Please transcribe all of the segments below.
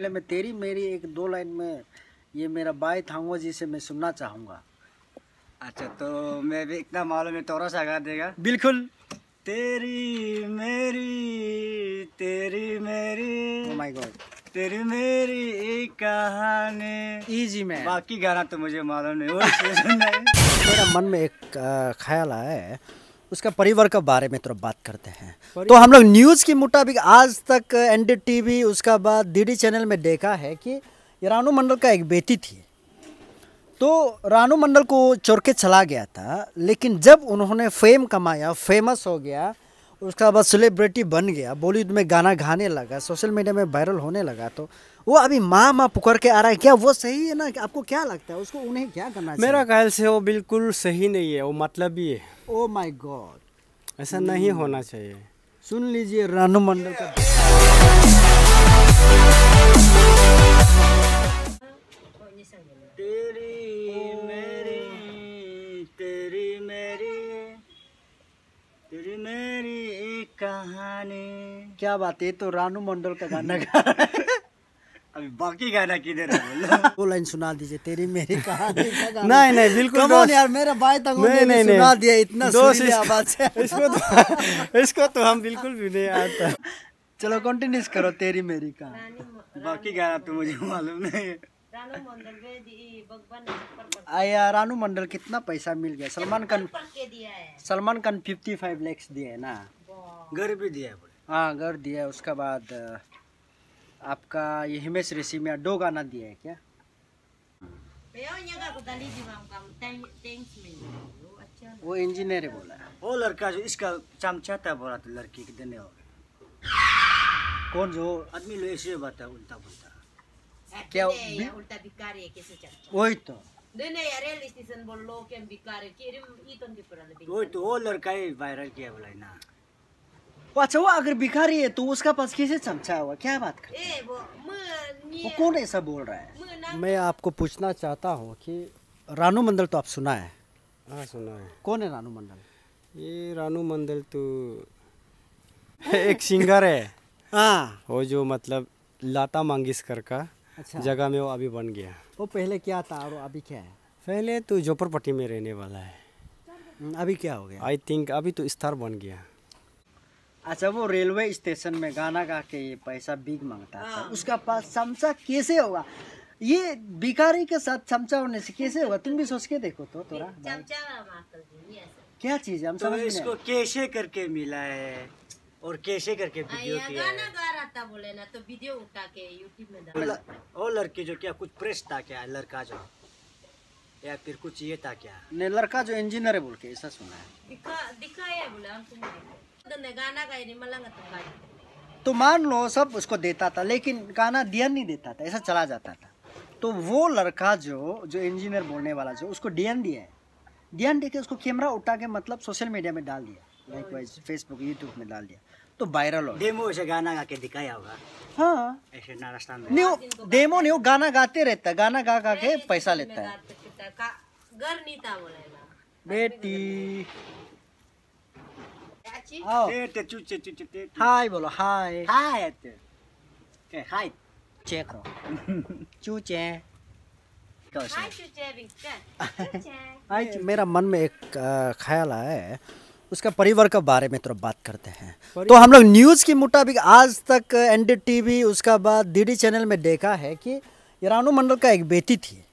पहले मैं तेरी मेरी एक दो लाइन में ये मेरा बाई थांगो जी से मैं सुनना चाहूँगा। अच्छा तो मैं भी इतना मालूम है थोड़ा सा गा देगा? बिल्कुल। तेरी मेरी तेरी मेरी माय गॉड तेरी मेरी एक कहानी। इजी मैन बाकी गाना तो मुझे मालूम नहीं मेरा मन में एक ख्याल आया है। उसका परिवार के बारे में थोड़ा बात करते हैं। तो हम लोग न्यूज़ के मुताबिक आज तक एन टीवी उसका बाद डी चैनल में देखा है कि रानू मंडल का एक बेटी थी। तो रानू मंडल को चोर के चला गया था लेकिन जब उन्होंने फेम कमाया फ़ेमस हो गया उसका बाद सेलिब्रिटी बन गया बॉलीवुड में गाना गाने लगा सोशल मीडिया में वायरल होने लगा तो वो अभी माँ माँ पुकार के आ रहा है क्या? वो सही है ना? आपको क्या लगता है? उसको उन्हें क्या करना चाहिए? मेरा ख्याल से वो बिल्कुल सही नहीं है वो मतलब ही है। ओ माई गॉड ऐसा नहीं होना चाहिए। सुन लीजिए रानू मंडल का कहानी क्या बात है तो रानू मंडल का गाना गा अभी बाकी गाना किधर है वो लाइन सुना दीजिए तेरी मेरी कहानी नहीं नहीं बिल्कुल Come यार मेरा भाई तक नहीं नहीं नहीं सुना दिया इतना सुरीली आवाज़ से इसको तो इसको तो हम बिल्कुल भी नहीं आता। चलो कंटिन्यूस करो तेरी मेरी कहानी। बाकी गाना तो मुझे मालूम नहीं है। आया रानू मंडल कितना पैसा मिल गया? सलमान खान सलमान खान फिफ्टी फाइव लैक्स दिए है ना। घर भी दिया है हाँ घर दिया है उसका बाद आपका ये हिमेश ऋषि में दो गाना दिया है क्या? वो इंजीनियर है बोला। है वो लड़का जो इसका चमचा था बोला तो लड़की के देने हो कौन जो आदमी लोग ऐसे बता उल्टा बोलता क्या उल्टा भिकारी कैसे चलता वही तो। Dene ya realistis en bollo ke en bikare kirim iton di pura lebih. वो तो वो लड़का ही वायरल किया बोला ना। अच्छा वो अगर भिखारी है तो उसका पास कैसे चमचा हुआ? क्या बात कर वो कौन ऐसा बोल रहा है? मैं आपको पूछना चाहता हूँ कि रानू मंडल तो आप सुना है? हाँ सुना है। कौन है रानू मंडल? ये रानू मंडल तो एक सिंगर है। हाँ। वो जो मतलब लता मंगेशकर का अच्छा। जगह में वो अभी बन गया। वो पहले क्या था और अभी क्या है? पहले तो जोपरपट्टी में रहने वाला है। हम्म, अभी क्या हो गया? आई थिंक अभी तो स्टार बन गया। अच्छा वो रेलवे स्टेशन में गाना गा के ये पैसा बिग माँगता था। उसका पास चमचा कैसे होगा? ये भिखारी के साथ चमचा होने से कैसे होगा? तुम भी सोच के देखो तो थोड़ा. क्या चीज़ है? हम तो समझ इसको कैसे करके मिला है? और कैसे करके वीडियो Aya किया gana है gara ta boleh na to video uta ke YouTube में डाल. वो लड़की जो क्या कुछ प्रेस था क्या? लड़का जो। या फिर कुछ ये था क्या? नहीं लड़का जो इंजीनियर है बोल के ऐसा सुना है। Dika dikaya boleh antum. Malang atukai. तो मान लो सब उसको देता था लेकिन गाना दिया नहीं देता था ऐसा चला जाता था। तो वो लड़का जो जो इंजीनियर बोलने वाला जो उसको डीएन दिया है। डीएन दे के उसको कैमरा उठा के मतलब सोशल मीडिया में डाल दिया लाइक वाइज फेसबुक यूट्यूब में डाल दिया। तो वायरल हो डेमो ऐसे गाना गा के दिखाया होगा। हाँ। ऐसे नारास्तान में नहीं डेमो नहीं वो गाना गाते रहता है गाना गा गा के पैसा लेता है। Gata हाय बोलो हाय हाय हाय करो चूचे. आज मेरा मन में एक ख्याल आया है। उसका परिवार के बारे में थोड़ा बात करते हैं। तो हम लोग न्यूज़ के मुताबिक आज तक एन डी टीवी उसका बाद डी चैनल में देखा है कि ये रानू मंडल का एक बेटी थी।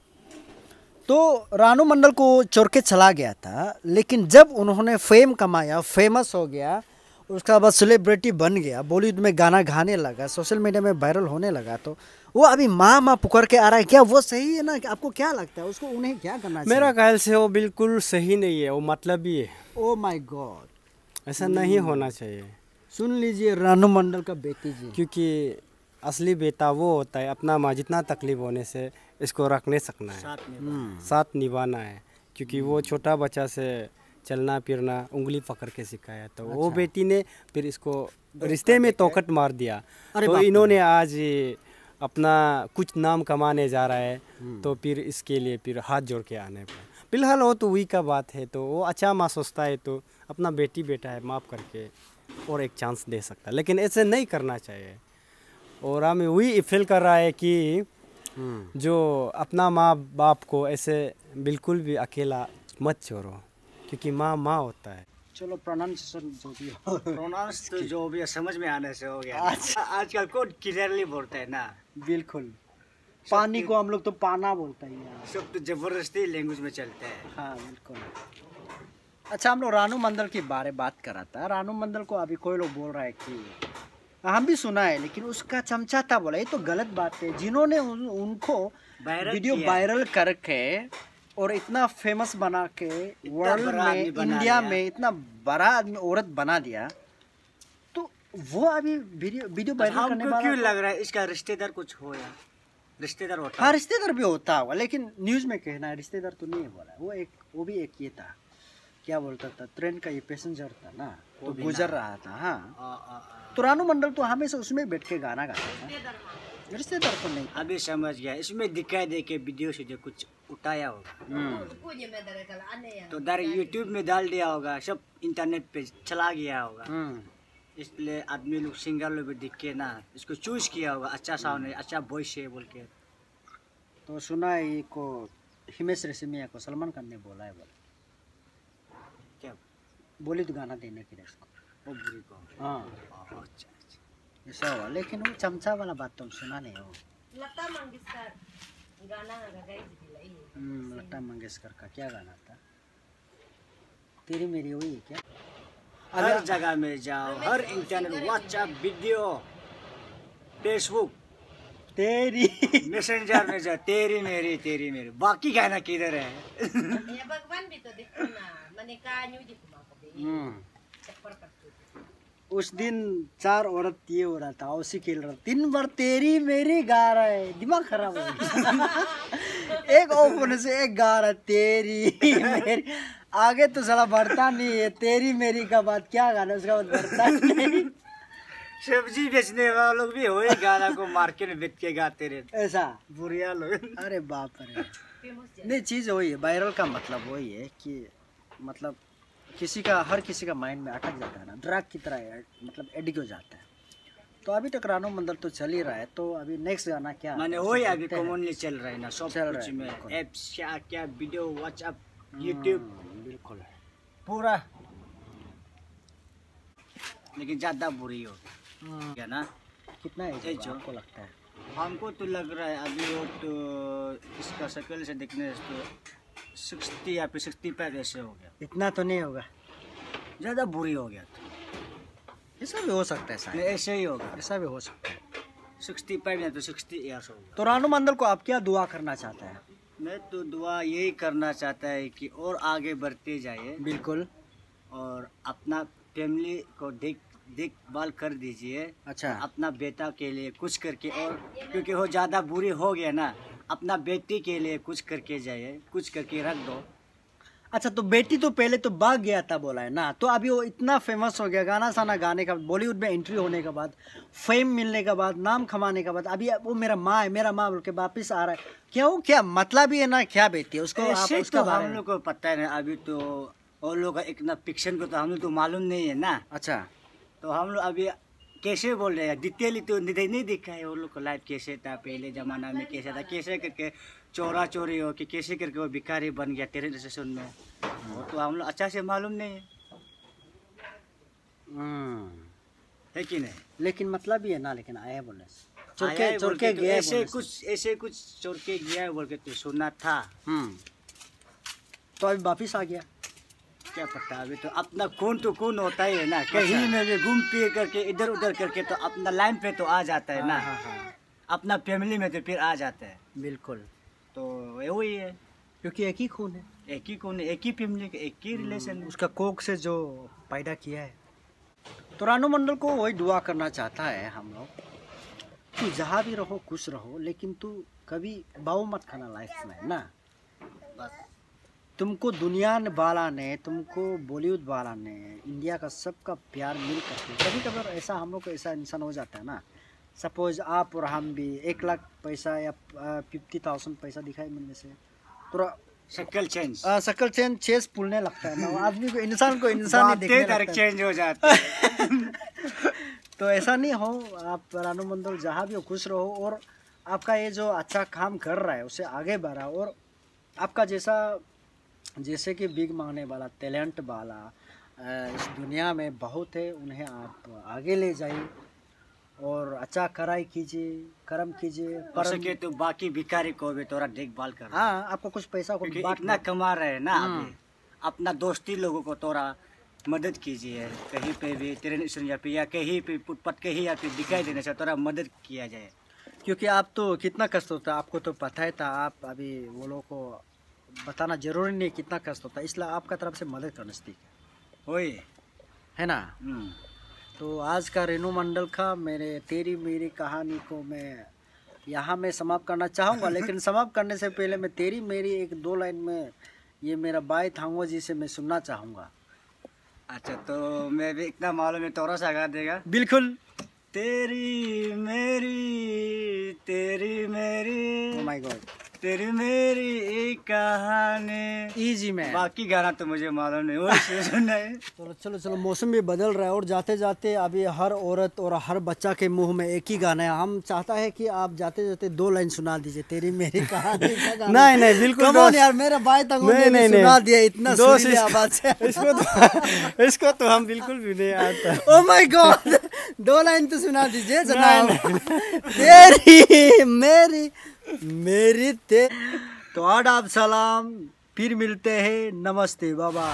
तो रानू मंडल को चोर के चला गया था लेकिन जब उन्होंने फेम कमाया फ़ेमस हो गया उसका बाद सेलिब्रिटी बन गया बॉलीवुड में गाना गाने लगा सोशल मीडिया में वायरल होने लगा तो वो अभी माँ माँ पुकार के आ रहा है क्या? वो सही है ना? आपको क्या लगता है? उसको उन्हें क्या करना चाहिए? मेरा ख्याल से वो बिल्कुल सही नहीं है वो मतलब ही है। ओ माई गॉड ऐसा नहीं होना चाहिए। सुन लीजिए रानू मंडल का बेटी जी। क्योंकि असली बेटा वो होता है अपना माँ जितना तकलीफ़ होने से। इसको रखने सकना है। साथ में साथ निभाना है क्योंकि वो छोटा बच्चा से चलना फिरना उंगली पकड़ के सिखाया। तो अच्छा। वो बेटी ने फिर इसको रिश्ते में तोकट मार दिया। तो इन्होंने आज अपना कुछ नाम कमाने जा रहा है। तो फिर इसके लिए फिर हाथ जोड़ के आने पर फ़िलहाल वो तो वही का बात है तो वो अच्छा माँ सोचता है तो अपना बेटी बेटा है माफ़ करके और एक चांस दे सकता है। लेकिन ऐसे नहीं करना चाहिए। और हमें वही फील कर रहा है कि हम्म। जो अपना माँ बाप को ऐसे बिल्कुल भी अकेला मत छोड़ो क्योंकि माँ माँ होता है। चलो प्रोनाउंसिएशन जो भी हो। प्रोनाउंस तो जो भी है, समझ में आने से हो गया। अच्छा। आजकल कौन क्लियरली बोलता है ना। बिल्कुल। पानी को हम लोग तो पाना बोलते हैं सब तो ज़बरदस्ती लैंग्वेज में चलते हैं। हाँ बिल्कुल। अच्छा हम लोग रानू मंडल के बारे बात कर रहा था रानू मंडल को अभी कोई लोग बोल रहा है कि हम भी सुना है लेकिन उसका चमचा था बोला। ये तो गलत बात है। जिन्होंने उन, उनको वीडियो वायरल करके और इतना फ़ेमस बना के वर्ल्ड में इंडिया में इतना बड़ा आदमी औरत बना दिया तो वो अभी वीडियो वीडियो वायरल करने वाला क्यों लग रहा है? इसका रिश्तेदार कुछ हो या? रिश्तेदार होता हाँ रिश्तेदार भी होता होगा लेकिन न्यूज़ में कहना है रिश्तेदार तो नहीं बोला। वो एक वो भी एक ये था। क्या बोलता था? ट्रेन का ये पैसेंजर था ना तो गुजर रहा था हाँ। आ, आ, आ। तो रानू मंडल तो हमेशा उसमें बैठ के गाना गाता था। रिश्तेदार तो नहीं अभी समझ गया इसमें दिखाई दे के वीडियो से जो कुछ उठाया होगा। हम्म, तो डायरेक्ट यूट्यूब में डाल दिया होगा सब इंटरनेट पे चला गया होगा। हम्म, इसलिए आदमी लोग सिंगर लोग भी दिख के ना इसको चूज़ किया होगा अच्छा साउंड है अच्छा वॉइस है बोल के। तो सुना है ये को हिमेश रेशमिया को सलमान खान ने बोला है बोला। बोली तो गाना देने के लिए इसको वो बुरी को हाँ? अच्छा अच्छा। ऐसा हुआ लेकिन वो चमचा वाला बात तो हम सुना नहीं हो guys bila iya. हम्म, लता मंगेशकर का क्या गाना था? तेरी मेरी वही है क्या? हर जगह में जाओ हर इंटरनेट व्हाट्सएप वीडियो फेसबुक तेरी। मैसेंजर में जाओ तेरी मेरी तेरी मेरी। बाकी गाना किधर है? Ya bagwan bito di ko na. Manikanyo di ko kartu. उस दिन चार औरत ये हो रहा था उसी खेल रहा। दिन भर तेरी मेरी गा रहा है। दिमाग खराब हो गया। एक ऑफ़ होने से एक गा रहा है तेरी मेरी। आगे तो साला बढ़ता नहीं है। तेरी मेरी का बात क्या गाना उसका बाद बढ़ता नहीं। सब्ज़ी बेचने वाले लोग भी हो गाना को मार्केट में बेच के गाते रहते। ऐसा? बुढ़िया लोग। अरे बाप रे। नहीं चीज़ वही है। वायरल का मतलब वही है कि मतलब किसी का हर किसी का माइंड में अटक जाता है ना ड्रग की तरह मतलब एडिक्ट हो जाता है। तो अभी तक रानो मंडल तो चल ही रहा है तो अभी नेक्स्ट गाना क्या माने वही अभी कॉमनली चल रहा है ना सब चल कुछ है, में। एप्स क्या क्या वीडियो व्हाट्सएप यूट्यूब बिल्कुल। पूरा। लेकिन ज़्यादा बुरी हो हम्म, क्या ना। कितना एज आपको लगता है? हमको तो लग रहा है अभी वो तो इसका शक्ल से देखने से तो सिक्सटी या फिर सिक्सटी फाइव ऐसे हो गया। इतना तो नहीं होगा। ज़्यादा बुरी हो गया तो। ऐसा भी हो सकता है शायद। ऐसे ही होगा। ऐसा भी हो सकता है। सिक्सटी फाइव या तो सिक्सटी ईयर्स हो गया तो रानू मंडल को आप क्या दुआ करना चाहते हैं? मैं तो दुआ यही करना चाहता है कि और आगे बढ़ते जाए बिल्कुल। और अपना फैमिली को देख देखभाल कर दीजिए। अच्छा। अपना बेटा के लिए कुछ करके और क्योंकि वो ज़्यादा बुरी हो गया ना अपना बेटी के लिए कुछ करके जाइए कुछ करके रख दो। अच्छा तो बेटी तो पहले तो भाग गया था बोला है ना? तो अभी वो इतना फ़ेमस हो गया गाना साना गाने का बॉलीवुड में एंट्री होने के बाद फेम मिलने के बाद नाम कमाने के बाद अभी वो मेरा माँ है मेरा माँ बोल के वापिस आ रहा है। क्या वो क्या मतलब ही है ना? क्या बेटी है? उसको आप उसका तो हम लोग को पता है ना अभी तो और लोग इतना फिक्शन को तो हम लोग तो मालूम नहीं है ना? अच्छा। तो हम लोग अभी कैसे बोल रहे हैं डिटेली तो नहीं दिखा है वो लोग का लाइफ कैसे था पहले जमाना में कैसे था? कैसे करके चोरा चोरी हो कि कैसे करके वो भिखारी बन गया तेरे स्टेशन में। वो तो हम लोग अच्छा से मालूम नहीं है। हम्म, है कि नहीं? लेकिन मतलब ही है ना लेकिन आया बोल। के तो गया ऐसे कुछ ऐसे कुछ चोर के गया है बोल के तो सुना था। हम्म। तो अभी वापिस आ गया। क्या पता अभी तो अपना कौन तो कौन होता ही है ना। कहीं में भी घूम फिर करके इधर उधर करके तो अपना लाइन पे तो आ जाता है ना। हाँ, हाँ, हाँ, अपना फैमिली में तो फिर आ जाता है। बिल्कुल। तो वही है। क्योंकि एक ही खून है। एक ही कौन एक ही फैमिली एक ही रिलेशन उसका कोक से जो पैदा किया है। तो रानू मंडल को वही दुआ करना चाहता है हम लोग तू जहाँ भी रहो खुश रहो लेकिन तू कभी बाऊ मत खाना लाइफ में ना? बस। तुमको दुनिया ने वाला ने तुमको बॉलीवुड वाला ने इंडिया का सबका प्यार मिल करके कभी कभी ऐसा हम लोग को ऐसा इंसान हो जाता है ना। सपोज़ आप और हम भी एक लाख पैसा या फिफ्टी थाउज़ेंड पैसा दिखाई मिलने से थोड़ा शक्ल चेंज आ, शकल चेन चेस फूलने लगता है ना आदमी को इंसान को इंसान ही देखने चेंज हो। जाता है। तो ऐसा नहीं हो आप रानू मंडल जहाँ भी हो खुश रहो और आपका ये जो अच्छा काम कर रहा है उसे आगे बढ़ा और आपका जैसा जैसे कि बिग मांगने वाला टैलेंट वाला इस दुनिया में बहुत है उन्हें आप आगे ले जाइए और अच्छा कराई कीजिए कर्म कीजिए कर्म सके तो बाकी भिखारी को भी थोड़ा देखभाल कर। हाँ आपको कुछ पैसा को इतना कमा रहे हैं ना हम्म। अपना दोस्ती लोगों को थोड़ा मदद कीजिए कहीं पे भी ट्रेन स्टेशन या फिर या कहीं पे फुटपाथ कहीं या फिर दिखाई देने से थोड़ा मदद किया जाए। क्योंकि आप तो कितना कष्ट होता है आपको तो पता ही था आप अभी वो लोगों को बताना ज़रूरी नहीं कितना कष्ट होता है इसलिए आपका तरफ़ से मदद करना चाहिए वही है ना? हम्म। तो आज का रेणु मंडल का मेरे तेरी मेरी कहानी को मैं यहाँ मैं समाप्त करना चाहूँगा लेकिन समाप्त करने से पहले मैं तेरी मेरी एक दो लाइन में ये मेरा बाई थांगो जी से मैं सुनना चाहूँगा। अच्छा तो मैं भी इतना मालूम है थोड़ा सा गा देगा? बिल्कुल। तेरी मेरी तेरी मेरी। माय गॉड तेरी मेरी एक कहानी। इजी मैन बाकी गाना तो मुझे मालूम नहीं वो सुनना है चलो चलो चलो मौसम भी बदल रहा है और जाते जाते अभी हर औरत और हर बच्चा के मुँह में एक ही गाना है। हम चाहता है कि आप जाते जाते दो लाइन सुना दीजिए तेरी मेरी कहानी का गाना। नहीं, नहीं, बिल्कुल दोस्त। यार मेरा भाई तक नहीं, नहीं, सुना दिया इतना दोस्त, आवाज़ से। इसको तो इसको तो हम बिल्कुल भी नहीं आता। ओ माय गॉड दो लाइन तो सुना दीजिए जनाब। तेरी मेरी मेरी ते तो आदाब सलाम फिर मिलते हैं। नमस्ते बाबा।